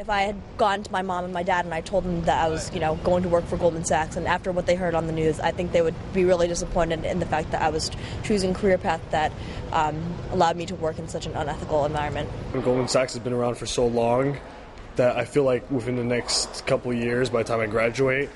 If I had gone to my mom and my dad and I told them that I was, you know, going to work for Goldman Sachs, and after what they heard on the news, I think they would be really disappointed in the fact that I was choosing a career path that um, allowed me to work in such an unethical environment. Goldman Sachs has been around for so long that I feel like within the next couple of years, by the time I graduate,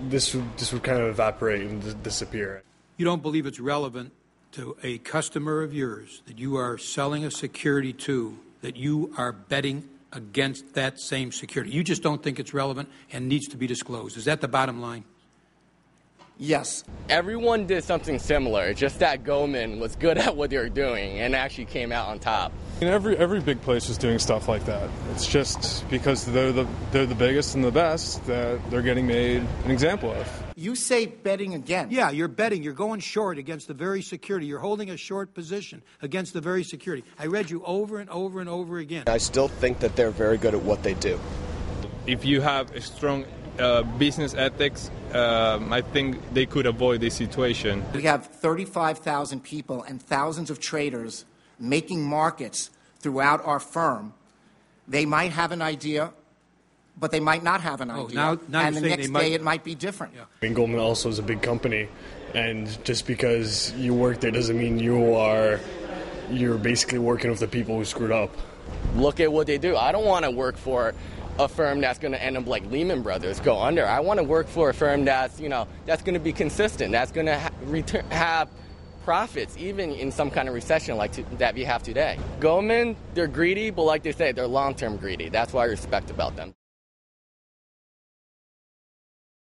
this would, this would kind of evaporate and disappear. You don't believe it's relevant to a customer of yours that you are selling a security to, that you are betting against that same security. You just don't think it's relevant and needs to be disclosed. Is that the bottom line? Yes. Everyone did something similar, just that Goldman was good at what they were doing and actually came out on top. And every every big place is doing stuff like that. It's just because they're the they're the biggest and the best that they're getting made an example of. You say betting again. Yeah, you're betting. You're going short against the very security. You're holding a short position against the very security. I read you over and over and over again. I still think that they're very good at what they do. If you have a strong uh, business ethics, um, I think they could avoid this situation. We have 35,000 people and thousands of traders making markets throughout our firm. They might have an idea, but they might not have an Oh, idea. now- now and the next they might- day it might be different. Yeah. I mean, Goldman also is a big company, and just because you work there doesn't mean you are you're basically working with the people who screwed up. Look at what they do. I don't want to work for a firm that's going to end up like Lehman Brothers, go under. I want to work for a firm that's, you know, that's going to be consistent, that's going to ha- return, have profits even in some kind of recession like to, that we have today. Goldman, they're greedy, but like they say, they're long-term greedy. That's what I respect about them.